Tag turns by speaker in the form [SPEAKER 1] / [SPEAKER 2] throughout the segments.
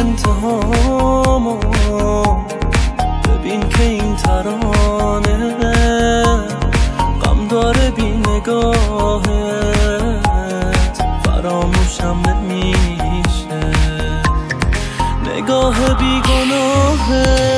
[SPEAKER 1] انتهامو. ببین که این ترانه غم داره بی نگاهت. فراموشم نمیشه. نگاه بیگناهت.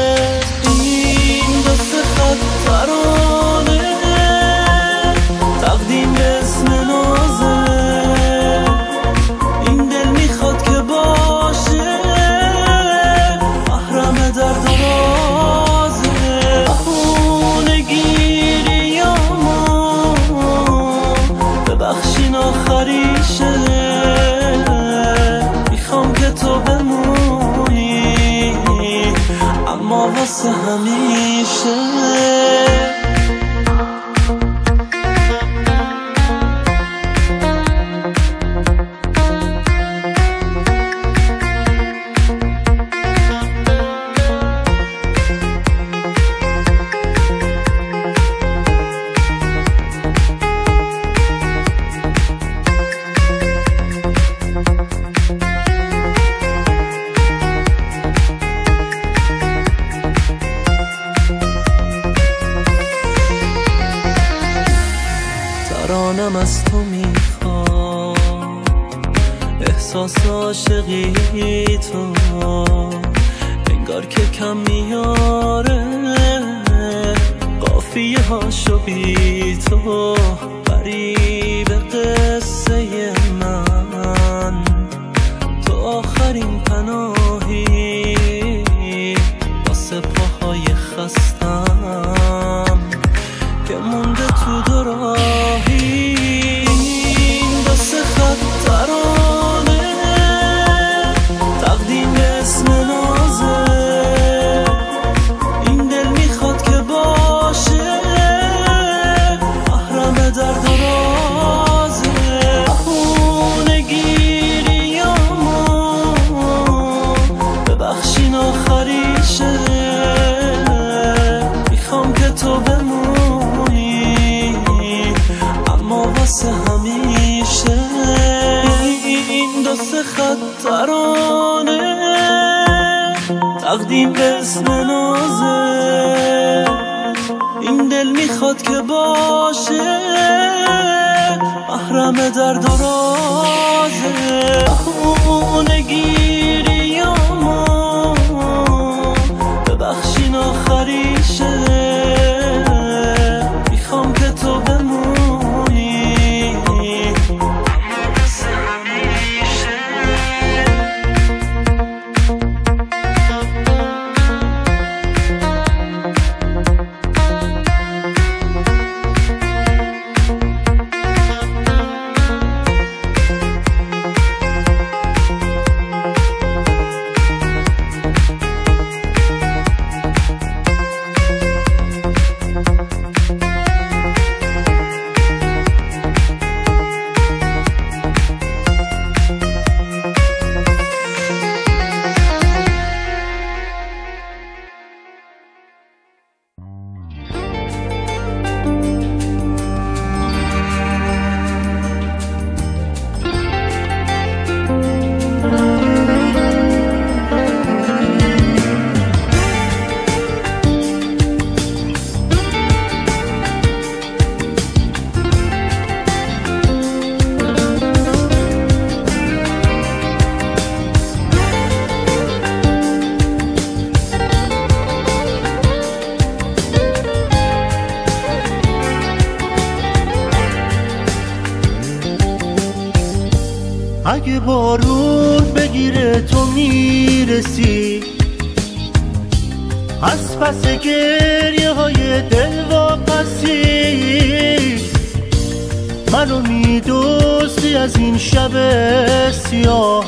[SPEAKER 1] kısmını
[SPEAKER 2] اگه بارون بگیره تو می‌رسی. از پس گریه های دل پسی، منو میدوستی از این شب سیاه.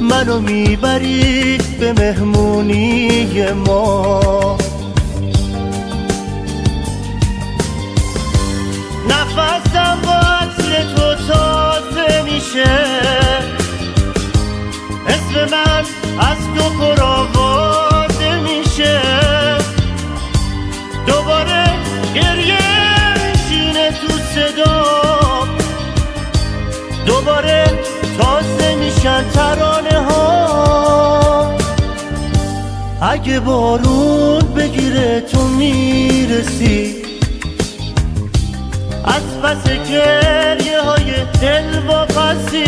[SPEAKER 2] منو می‌بری به مهمونی ما. میشه. اسم من از تو پرآوازه میشه. دوباره گریه میشینه تو صدا. دوباره تازه میشن ترانه ها. اگه بارون بگیره تو می‌رسی. از پس گریه های دل واپسی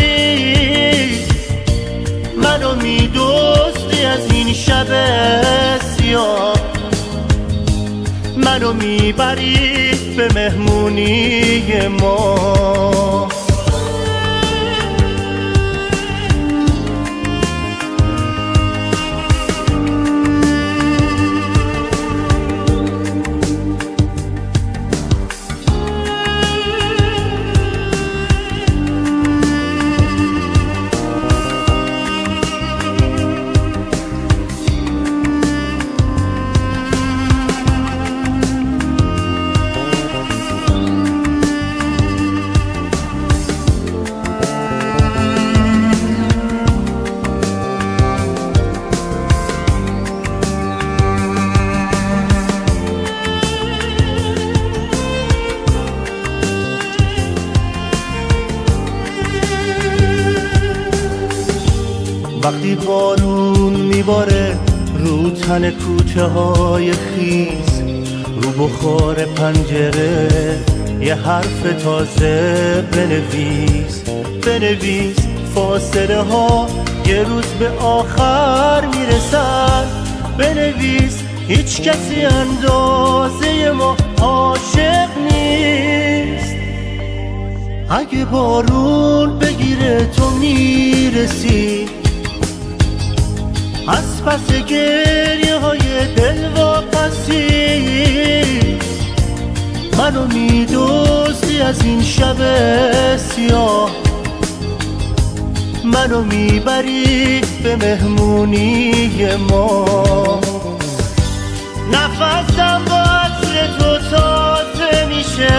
[SPEAKER 2] منو میدوستی از این شب سیاه. منو می‌بری به مهمونی ما. وقتی بارون میباره رو تن کوچه های خیز رو بخار پنجره یه حرف تازه بنویس بنویس فاصله ها. یه روز به آخر می‌رسن بنویس هیچ کسی اندازه ما عاشق نیست. اگه بارون بگیره تو می‌رسی پس گریه های دل واپسی. منو میدوزی از این شب سیاه. منو می‌بری به مهمونی ما. نفسم با عطر تو تازه میشه.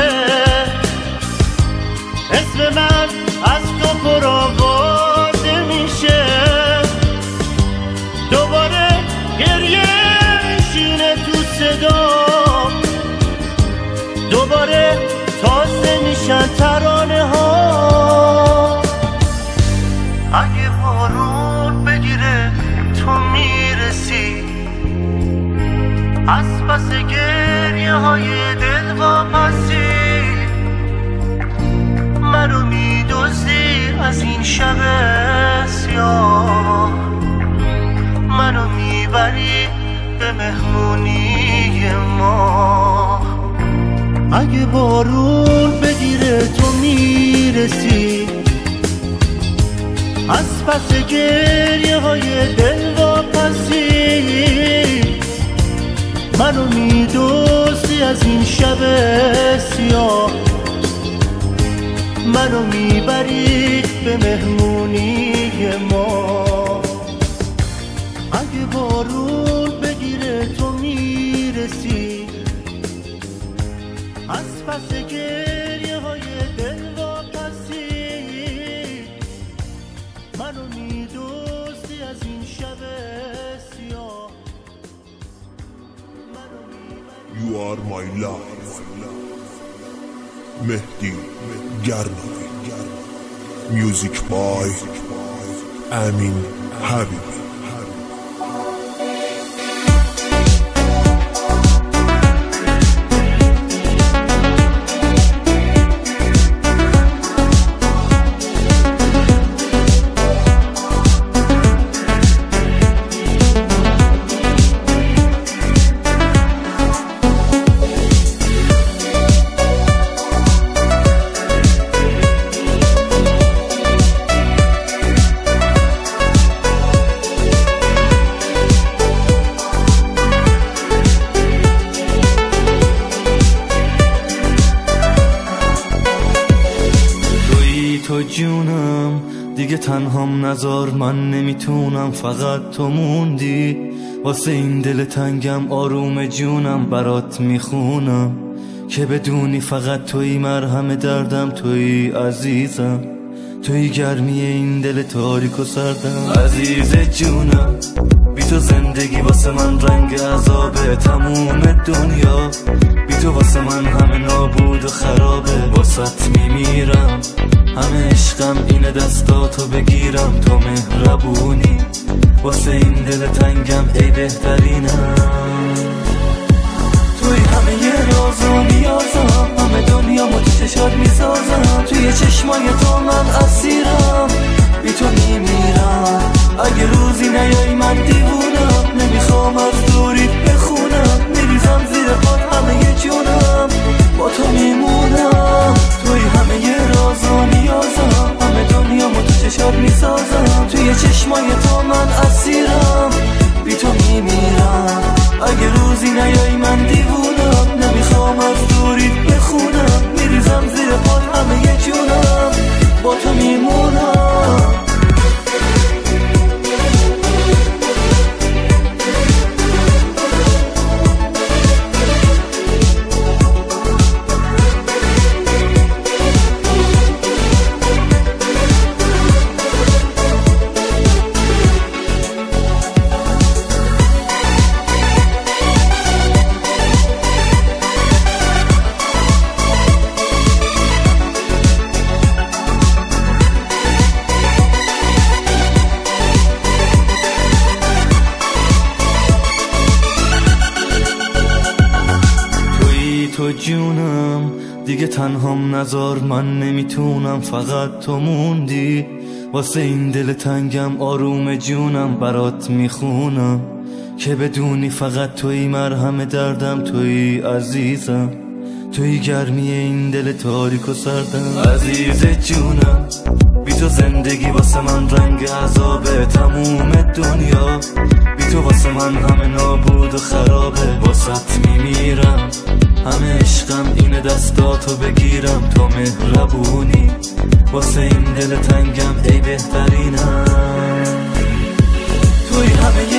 [SPEAKER 2] اسم من از تو پرآوازه ترانه ها. اگه بارون بگیره تو می‌رسی. از پس گریه های دل واپسی. منو میدوزی از این شب سیاه. منو می‌بری به مهمونی ما. اگه بارون بگیره تو می‌رسی. از پس گریه های دل واپسی. منو میدوزی از این شب سیاه. منو می‌بری به مهمونی
[SPEAKER 3] گرناوی میوزیک بای امین حبیبی
[SPEAKER 4] نزار من نمی‌تونم فقط تو موندی. واسه این دل تنگم آروم جونم برات می‌خونم. که بدونی فقط توی مرهم دردم توی عزیزم. توی گرمی این دل تاریک و سردم. عزیز جونم بی تو زندگی واسه من رنگ عذابه. تموم دنیا بی تو واسه من همه نابود و خرابه. واسط میمیرم. همه عشقم اینه دستاتو بگیرم. تو مهربونی. واسه این دل تنگم ای بهترینم. توی همه یه راز و نیازم همه دنیا تو چشات می‌سازم. توی چشمای تو من اسیرم. بی تو میمیرم اگه روزی نیایی من دیوونم. نمی‌خوام از دوریت بخونم. میریزم زیر پاد همه یه جونم. با تو میمونم. توی همه راز و نیازم همه دنیا تو چشات می‌سازم. توی چشمای تو من اسیرم. بی تو میمیرم. اگه روزی نیایی من دیوونم. نمی‌خوام از دوریت بخونم. میریزم زیر پاد همه یه جونم. با تو میمونم. تنهام نزار من نمی‌تونم فقط تو موندی. واسه این دل تنگم آروم جونم برات می‌خونم. که بدونی فقط توی مرهم دردم توی عزیزم. توی گرمی این دل تاریک و سردم. عزیز جونم بی تو زندگی واسه من رنگ عذابه تموم دنیا. بی تو واسه من همه نابود و خرابه واسط میمیرم. همه عشقم اینه دستاتو بگیرم. تو مهربونی. واسه این دل تنگم ای بهترینم. توی همه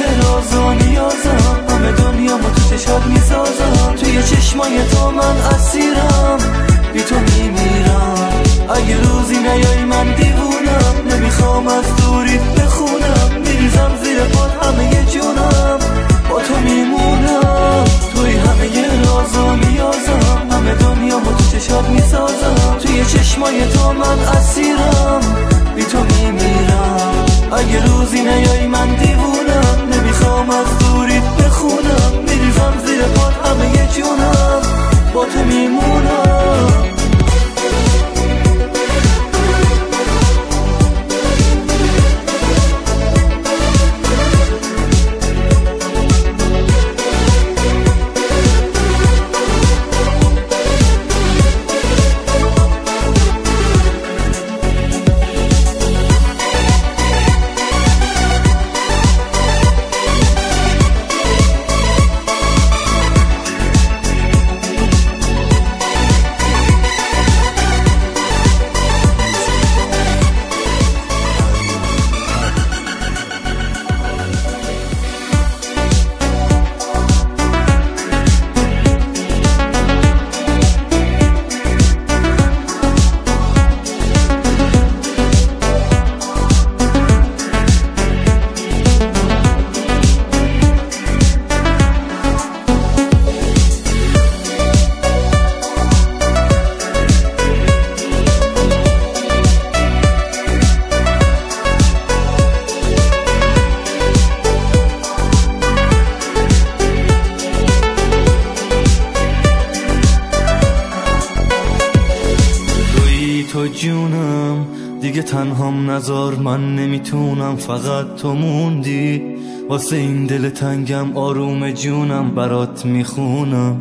[SPEAKER 4] من نمی‌تونم فقط تو موندی؟ واسه این دل تنگم آروم جونم برات می‌خونم.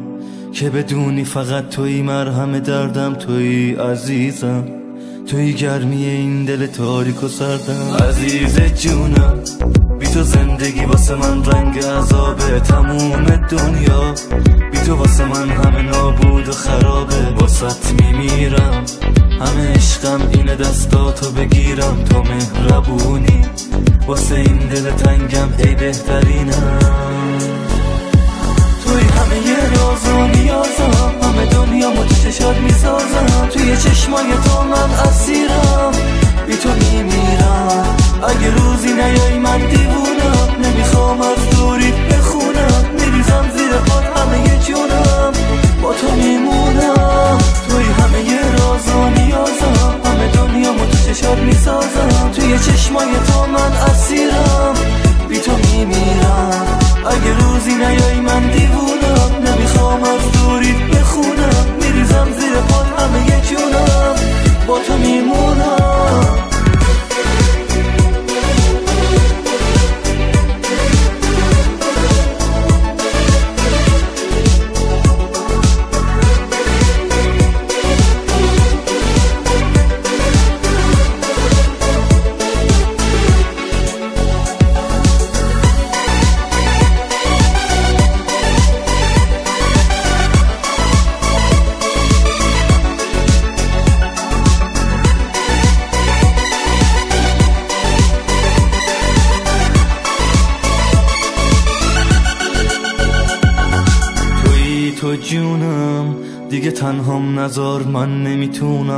[SPEAKER 4] که بدونی فقط توی مرهم دردم توی عزیزم. توی گرمی این دل تاریک و سردم. عزیز جونم بی تو زندگی واسه من رنگ عذابه. تموم دنیا بی تو واسه من همه نابود و خرابه. واسط میمیرم. همه عشقم اینه دستاتو بگیرم. تو مهربونی. واسه این دل تنگم ای بهترینم. توی همه یه راز و نیازم همه دنیا تو چشات می‌سازم. توی چشمای تو من اسیرم. بی تو میمیرم. اگه روزی نیایی من دیوونم. نمی‌خوام از دوریت بخونم. میریزم زیر پاد همه یه جونم. با تو میمونم. توی همه یه راز و نیازم. همه دنیا تو چشات می‌سازم. توی چشمای تو من اسیرم. بی تو میمیرم.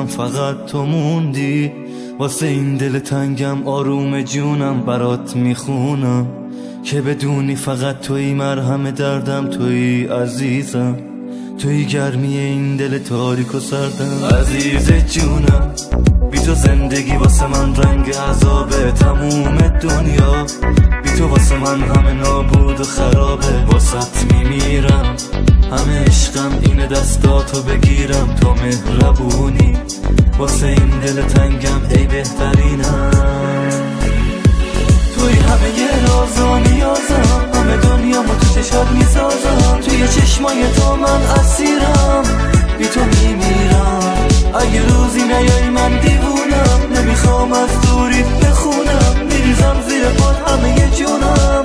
[SPEAKER 4] فقط تو موندی. واسه این دل تنگم آروم جونم برات می‌خونم. که بدونی فقط توی مرهم دردم توی عزیزم. توی گرمی این دل تاریک و سردم. عزیز جونم بی تو زندگی واسه من رنگ عذابه تموم دنیا. بی تو واسه من همه نابود و خرابه. واسط میمیرم همه عشقم اینه دستاتو بگیرم. تو مهربونی واسه این دل تنگم ای بهترینم. توی همه یه راز و نیازم همه دنیا تو چشات می‌سازم. توی چشمای تو من اسیرم. بی تو میمیرم. اگه روزی نیایی من دیوونم. نمی‌خوام از دوریت بخونم. میریزم زیر پات همه جونم.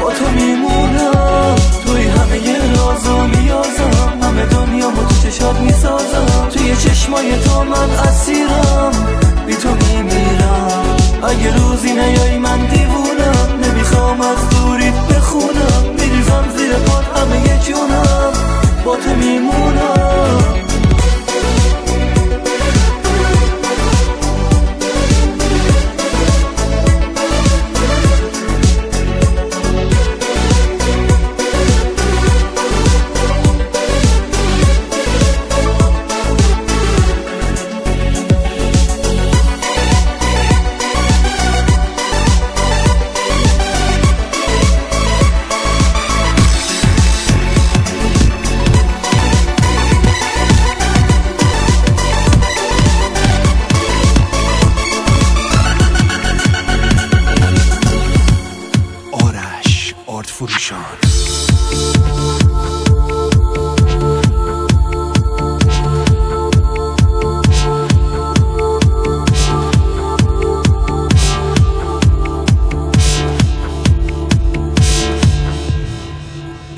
[SPEAKER 4] با تو میمونم. توی همه راز و نیازم. همه دنیا تو چشات می‌سازم. توی چشمای تو من اسیرم. بی تو میمیرم. اگه روزی نیایی من دیوونم. نمی‌خوام از دوریت بخونم. میریزم زیر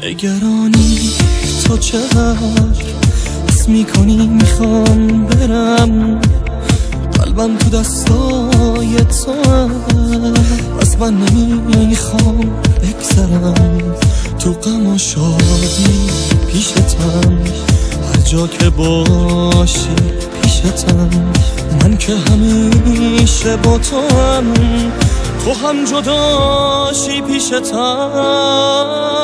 [SPEAKER 1] نگرانی. تو چقدر حس می‌کنی می‌خوام برم. قلبم تو دستای تو از من نمی‌خوام بگذرم. تو غم و شادی پیشتم هر جا که باشی پیشتم من که همیشه با تو هم. تو هم جداشی پیشتم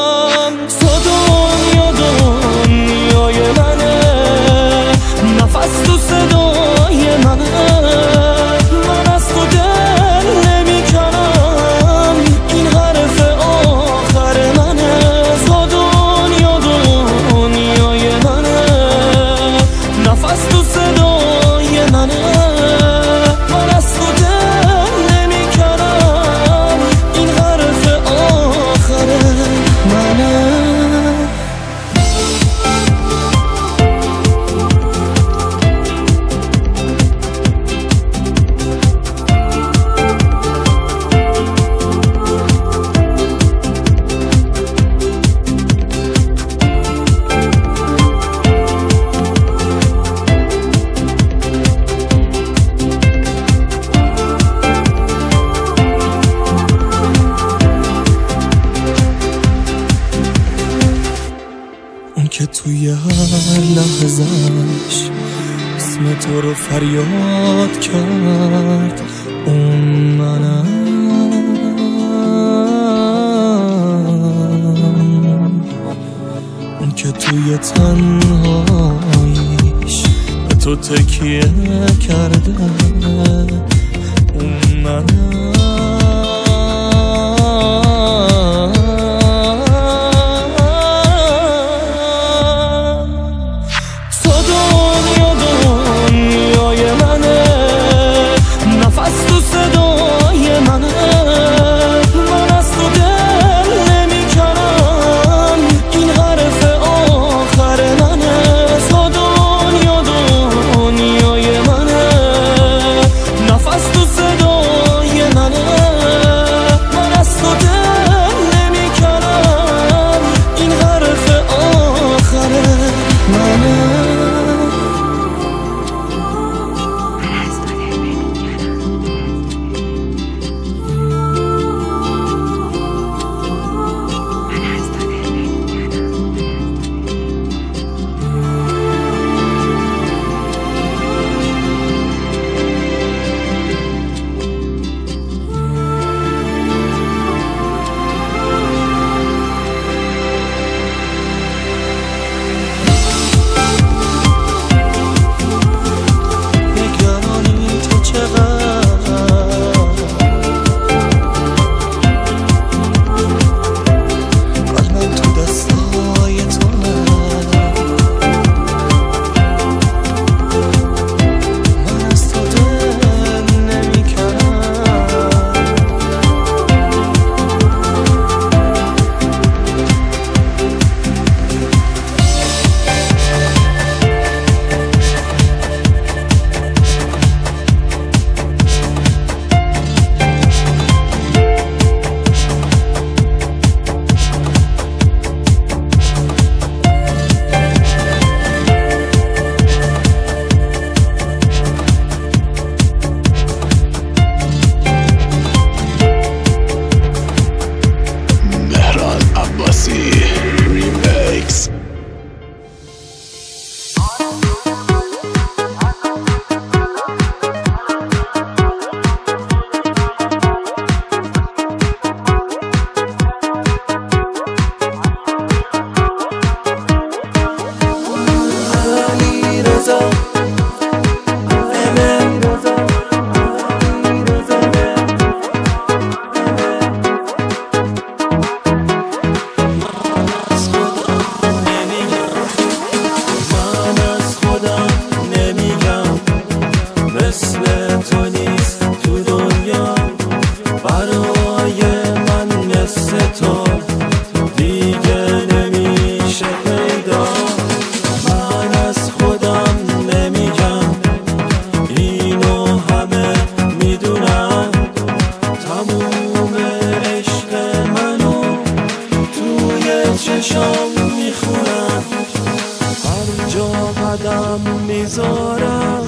[SPEAKER 1] دلم می‌ذارم.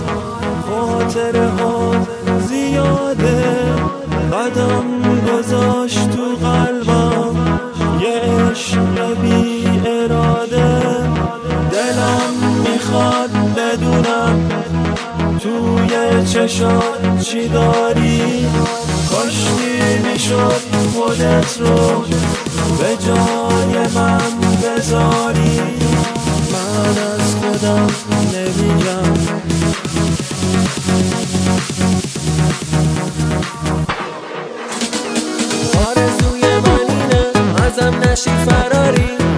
[SPEAKER 1] خاطره ها زیاده. قدم گذاشت تو قلبم. یه عشق بی اراده. دلم می‌خواد بدونم توی چشات چی داری. کاشتی می‌شد خودت رو به جای من بذاری. ازم نشی فراری.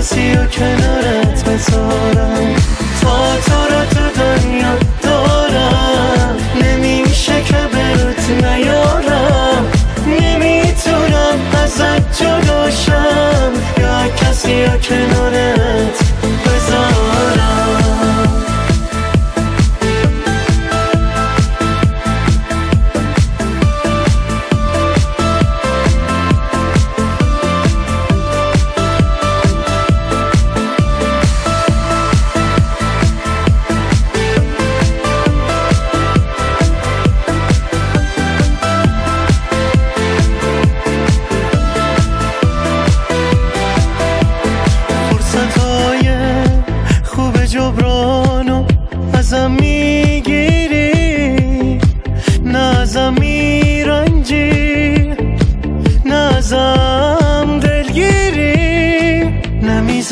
[SPEAKER 2] کسی و کنارت بذارم. تا تو رو تو دنیا دارم. نمیشه که بروت نیارم. نمی‌تونم ازت جداشم یا کسی و کنارت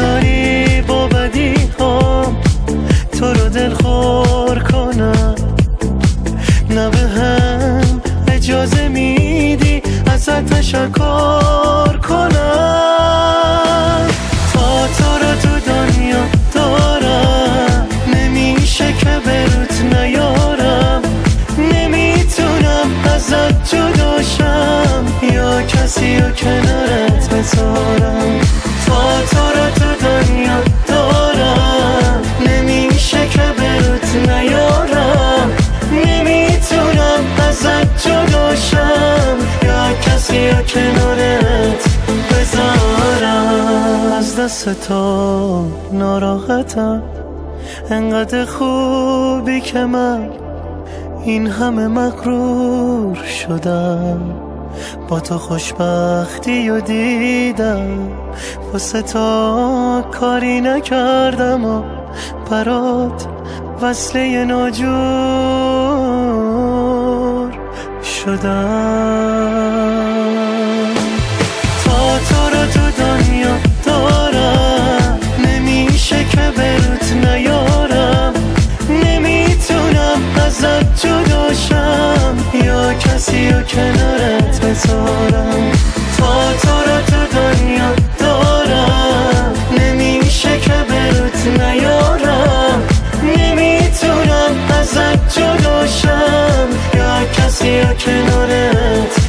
[SPEAKER 2] نمی‌ذاری با بدی هم تو رو دلخور کنم. نه به هم اجازه میدی ازت تشکر کنم. تا تو رو تو دنیا از تو ناراحتم. انقدر خوبی که من این همه مغرور شدم. با تو خوشبختی و دیدم. واسه تا کاری نکردم و برات وصله ناجور شدم. تا تو رو تو دنیا شکمت نیارم. نمی‌تونم ازت جداشم یا کسی رو کنارت بذارم. تا تو رو تو دنیا دارم. نمیشه که برات نیارم. نمی‌تونم ازت جداشم یا کسی رو کنارت